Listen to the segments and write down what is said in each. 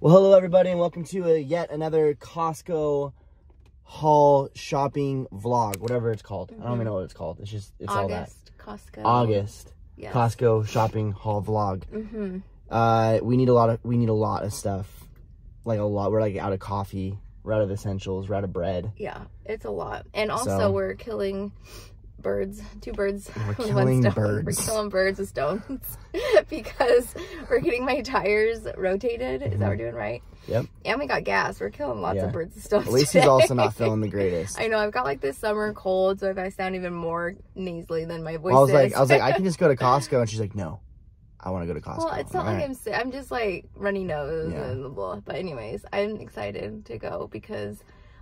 Well, hello everybody, and welcome to a, yet another Costco haul shopping vlog, whatever it's called. I don't even know what it's called. It's just it's all that. August, Costco. August Yes. Costco shopping haul vlog. Mm-hmm. Uh, we need a lot of we need a lot of stuff, like a lot. We're like out of coffee, we're out of essentials, we're out of bread. Yeah, it's a lot. And also, So- we're killing birds, two birds We're with killing one stone. birds. We're killing birds with stones because we're getting my tires rotated. Is that we're doing right? Mm-hmm. Yep. And we got gas. We're killing lots Yeah. of birds with stones. Lacey's today. also not feeling the greatest. I know. I've got like this summer cold, so if I sound even more nasally than my voice I was is. like, I was like, I can just go to Costco, and she's like, no, I want to go to Costco. Well, it's not I'm like like, I'm sick. I'm just like runny nose Yeah. and blah. But anyways, I'm excited to go because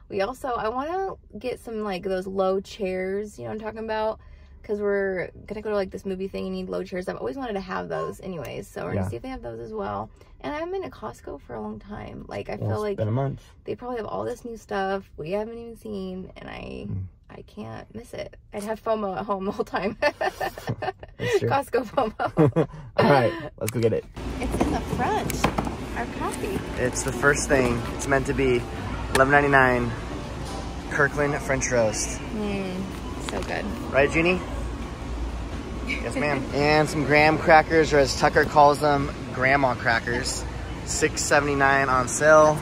we also I want to get some like those low chairs. You know what I'm talking about? Because we're gonna go to like this movie thing and need low chairs. I've always wanted to have those, anyways. So we're Yeah. gonna see if they have those as well. And I haven't been to Costco for a long time. Like I well, feel like been a month. they probably have all this new stuff we haven't even seen, and I. Mm. I can't miss it. I'd have FOMO at home the whole time. Costco FOMO. All right, let's go get it. It's in the front. Our coffee. It's the first thing. It's meant to be $11.99 Kirkland French roast. Mmm, so good. Right, Jeannie? Yes, ma'am. and some graham crackers, or as Tucker calls them, grandma crackers. $6.79 on sale.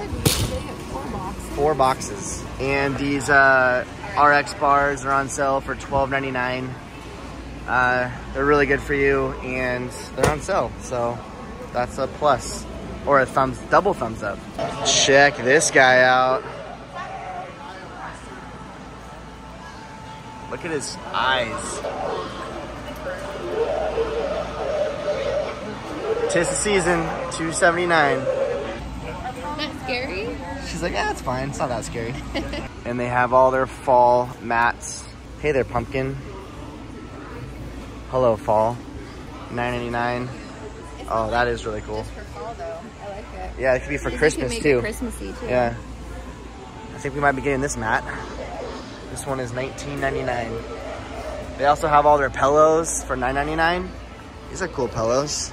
Four boxes. And these uh, RX bars are on sale for $12.99. Uh, they're really good for you, and they're on sale. So that's a plus, or a thumbs, double thumbs up. Check this guy out. Look at his eyes. Tis the season, 279. Not scary? She's like, yeah, it's fine. It's not that scary. and they have all their fall mats. Hey there, pumpkin. Hello, fall. 9.99. Oh, that is really cool. Yeah, it could be for Christmas too. Christmassy too. Yeah. I think we might be getting this mat. This one is $19.99. They also have all their pillows for $9.99. These are cool pillows.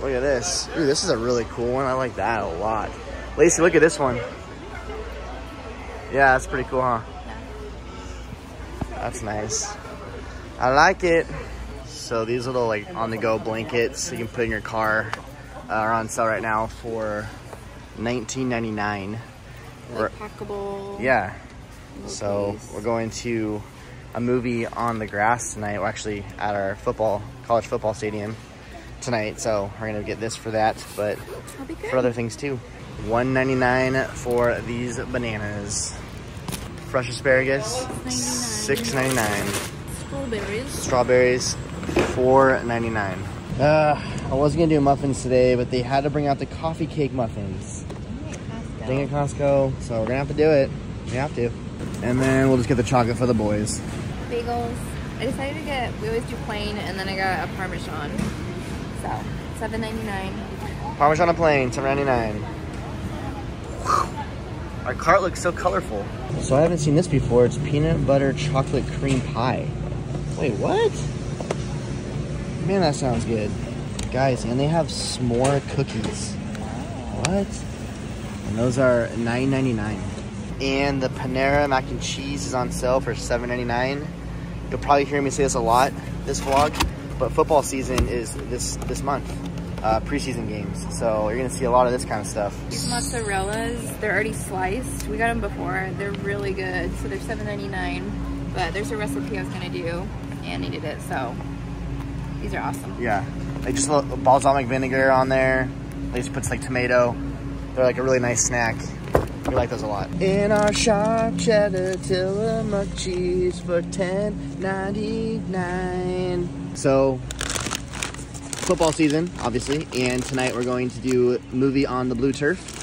Look at this. Ooh, this is a really cool one. I like that a lot. Lacey, look at this one. Yeah, that's pretty cool, huh? That's nice. I like it. So these little like on-the-go blankets you can put in your car Uh, are on sale right now for $19.99. Like packable. Yeah. little So we're going to a movie on the grass tonight. We're actually at our football college football stadium tonight. So we're gonna get this for that, but That'll be good. for other things too. $1.99 for these bananas. Fresh asparagus, $6.99. Strawberries. Strawberries, $4.99. Uh, I was gonna do muffins today, but they had to bring out the coffee cake muffins. Dang it, Costco. So we're gonna have to do it. We have to. And then we'll just get the chocolate for the boys. Bagels. I decided to get, we always do plain, and then I got a Parmesan. So, seven ninety nine. Parmesan a plain, $7.99. Our cart looks so colorful. So I haven't seen this before. It's peanut butter chocolate cream pie. Wait, what? Man, that sounds good. Guys, and they have s'more cookies. What? And those are $9.99. And the Panera mac and cheese is on sale for $7.99. You'll probably hear me say this a lot this vlog, but football season is this this month. Uh, preseason games. So you're gonna see a lot of this kind of stuff. These mozzarellas, they're already sliced. We got them before. They're really good. So they're seven ninety nine. But there's a recipe I was gonna do and needed it. So these are awesome. Yeah. They just put balsamic vinegar on there. They just puts like tomato. They're like a really nice snack. We like those a lot. In our sharp cheddar Tillamook cheese for $10.99. So, football season, obviously, and tonight we're going to do movie on the blue turf.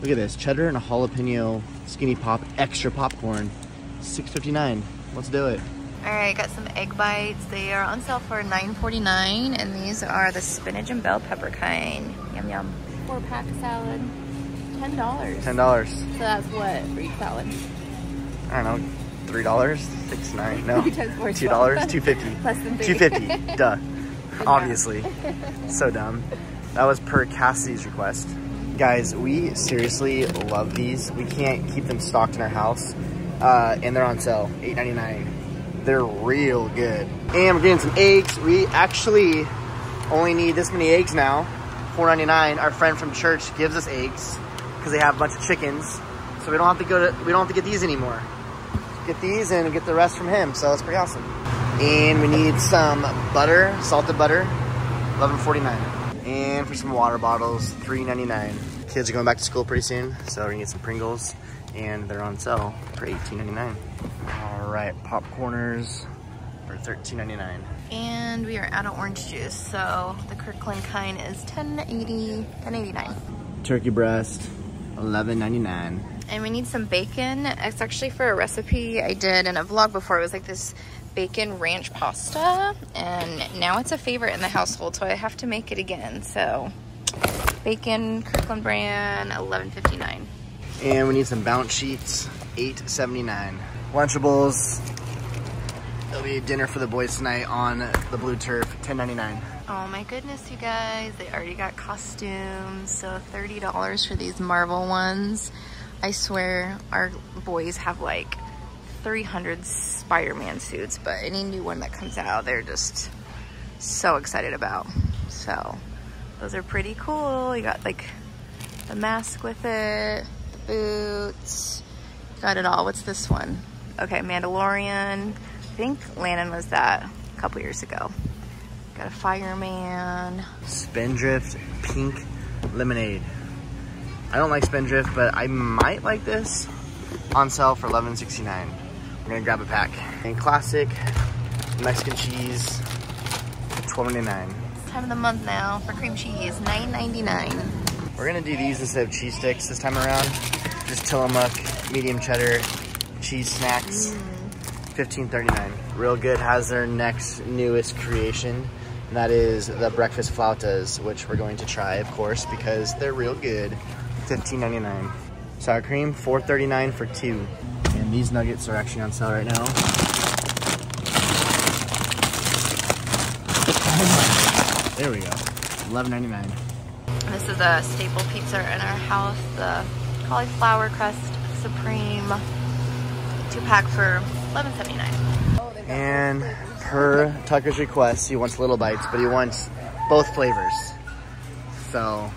Look at this, cheddar and a jalapeno skinny pop extra popcorn, $6.59. Let's do it. All right, got some egg bites. They are on sale for $9.49, and these are the spinach and bell pepper kind. Yum yum. Four pack salad, ten dollars. $10. So that's what for each salad. I don't know, three dollars, six nine, no, Three times four is two dollars, twelve. two fifty, Less than three. fifty. Duh, obviously, so dumb. That was per Cassie's request. Guys, we seriously love these. We can't keep them stocked in our house. Uh, and they're on sale, $8.99. They're real good. And we're getting some eggs. We actually only need this many eggs now. $4.99. Our friend from church gives us eggs because they have a bunch of chickens. So we don't have to go to, we don't have to get these anymore. Get these and get the rest from him. So that's pretty awesome. And we need some butter, salted butter, $11.49. And for some water bottles, $3.99. Kids are going back to school pretty soon, so we're gonna get some Pringles, and they're on sale for $18.99. All right, popcorners for $13.99. And we are out of orange juice, so the Kirkland kind is 10.80, 10.89. Turkey breast, $11.99. And we need some bacon. It's actually for a recipe I did in a vlog before. It was like this bacon ranch pasta and now it's a favorite in the household so I have to make it again so bacon Kirkland brand 11.59 and we need some bounce sheets. 8.79 lunchables. It'll be dinner for the boys tonight on the blue turf 10.99 oh my goodness you guys they already got costumes so $30 for these Marvel ones. I swear our boys have like 300 Spider-Man suits, but any new one that comes out, they're just so excited about. So those are pretty cool. You got like the mask with it, boots, got it all. What's this one? Okay, Mandalorian. I think Landon was that a couple years ago. Got a fireman. Spindrift pink lemonade. I don't like Spindrift, but I might like this on sale for $11.69. We're gonna grab a pack. And classic Mexican cheese, $12.99. Time of the month now for cream cheese, $9.99. We're gonna do these instead of cheese sticks this time around. Just Tillamook, medium cheddar, cheese snacks, mm. $15.39. Real Good has their next newest creation. And that is the breakfast flautas, which we're going to try, of course, because they're real good. $15.99. Sour cream, $4.39 for two. And these nuggets are actually on sale right now. There we go, $11.99. This is a staple pizza in our house, the cauliflower crust supreme two pack for $11.79. And per Tucker's request, he wants little bites, but he wants both flavors. So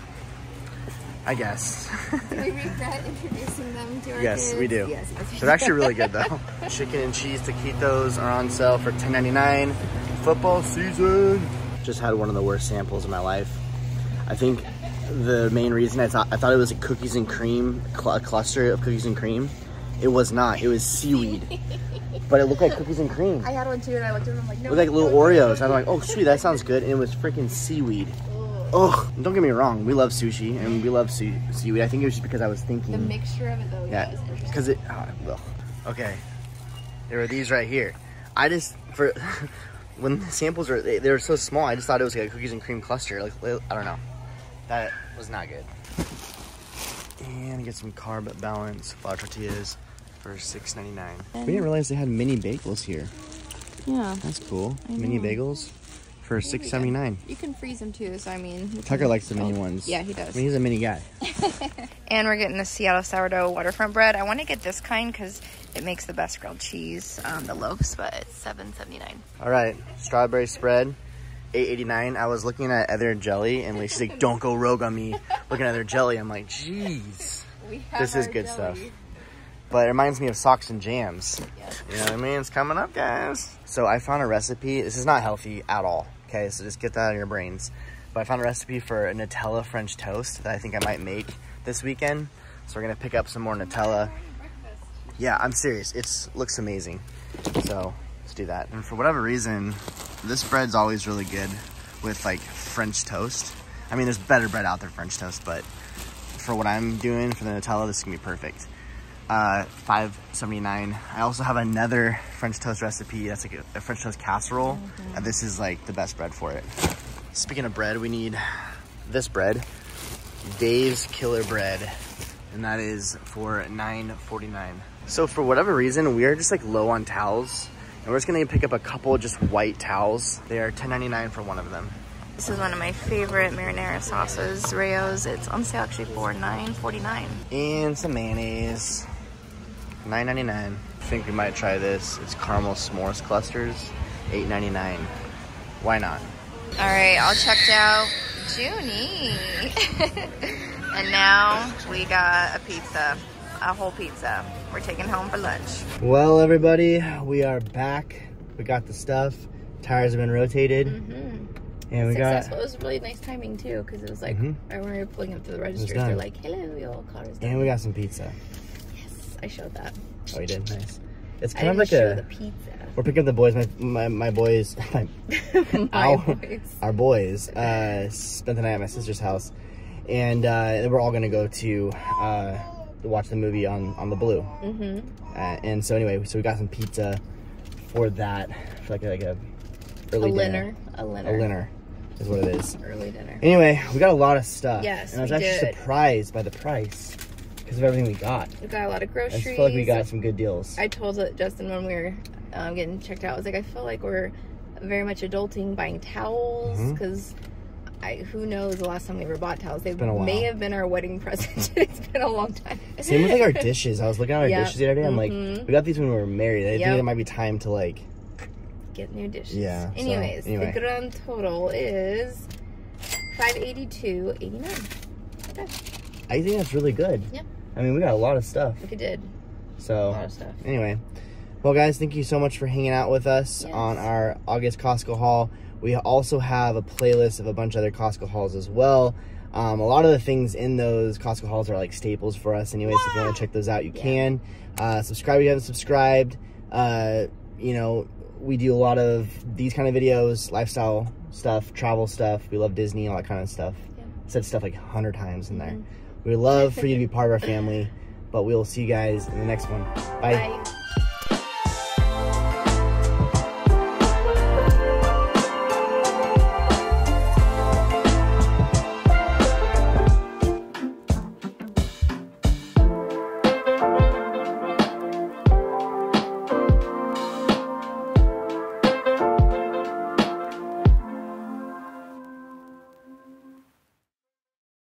I guess. do we regret introducing them to our Yes, kids? we do. Yes, yes, They're actually really good though. Chicken and cheese taquitos are on sale for $10.99. Football season. Just had one of the worst samples of my life. I think the main reason I thought I thought it was a cookies and cream cl cluster of cookies and cream. It was not. It was seaweed. but it looked like cookies and cream. I had one too, and I looked at them like, no. It like little Oreos. I'm like, oh sweet, that sounds good. And it was freaking seaweed. Oh, don't get me wrong. We love sushi and we love su seaweed. I think it was just because I was thinking. The mixture of it though, yeah, because it. Oh, okay, there were these right here. I just for when the samples are they, they were so small. I just thought it was like a cookies and cream cluster. Like I don't know, that was not good. And get some carb balance flour tortillas for six ninety nine. We didn't realize they had mini bagels here. Yeah, that's cool. Mini bagels for six seventy nine. You can freeze them too. So I mean, Tucker likes the mini ones. Yeah, he does. I mean, he's a mini guy. and we're getting the Seattle sourdough waterfront bread. I want to get this kind because it makes the best grilled cheese. Um, the loaves, but it's seven seventy nine. All right, strawberry spread. 889 I was looking at other jelly and she's like don't go rogue on me looking at their jelly I'm like jeez this is good jelly. stuff but it reminds me of socks and jams yes. you know what I mean it's coming up guys so I found a recipe this is not healthy at all Okay, so just get that out of your brains. But I found a recipe for a Nutella French toast that I think I might make this weekend. So we're gonna pick up some more Nutella. Yeah, I'm serious. It looks amazing. So let's do that. And for whatever reason, this bread's always really good with like French toast. I mean, there's better bread out there, French toast, but for what I'm doing for the Nutella, this is gonna be perfect. Uh, 579 I also have another French toast recipe. That's like a, a French toast casserole. Mm -hmm. and this is like the best bread for it. Speaking of bread we need this bread Dave's Killer Bread. And that is for 9.49 so for whatever reason we are just like low on towels and we're just gonna pick up a couple just white towels they are 10.99 for one of them This is one of my favorite marinara sauces, Rao's. It's on sale actually for $9.49. And some mayonnaise. $9.99. I think we might try this. It's caramel s'mores clusters. $8.99. Why not? All right, all checked out. Junie. and now we got a pizza, a whole pizza. We're taking home for lunch. Well, everybody, we are back. We got the stuff. Tires have been rotated. Mm-hmm. And we Successful. got It was really nice timing too, because it was like Mhm. right when we were pulling up to the registers, they're like, "Hello, your car is done." and we got some pizza. Yes, I showed that. Oh, you did? Nice. It's I kind of like show a the pizza. we're picking up the boys, my my, my boys, my, My Ow. voice. our boys uh, spent the night at my sister's house, and uh, we're all gonna go to uh, to watch the movie on on the Blue. Mm-hmm. Uh, and so anyway, so we got some pizza for that, for like a, like a A early dinner. dinner. A A dinner. dinner is what it is. Early dinner. Anyway, we got a lot of stuff. Yes, and I was actually did. surprised by the price because of everything we got. We got a lot of I groceries. just feel like we got some good deals. I told it- Justin when we were um, getting checked out, I was like, I feel like we're very much adulting buying towels because I who knows the last time we ever bought towels. They been a may have been our wedding present. it's been a long time. Same with like our dishes. I was looking at our Yep. dishes the other day. I'm Mhm. like, we got these when we were married. I think it might be time to like. Get new dishes. Yeah, so, Anyways, anyway. the grand total is five eighty two eighty nine. Okay, I think that's really good. Yep. I mean, we got a lot of stuff. we did So. a So lot of stuff. anyway, well, guys, thank you so much for hanging out with us Yes. on our August Costco haul. We also have a playlist of a bunch of other Costco hauls as well. Um, a lot of the things in those Costco hauls are like staples for us. Anyway, so if you want to check those out, you Yeah. can. Uh, subscribe if you haven't subscribed. Uh, you know, we do a lot of these kind of videos, lifestyle stuff, travel stuff. We love Disney, all that kind of stuff. Yeah. Said stuff like a hundred times in there. Mhm. We would love for you to be part of our family, but we'll see you guys in the next one. Bye. Bye.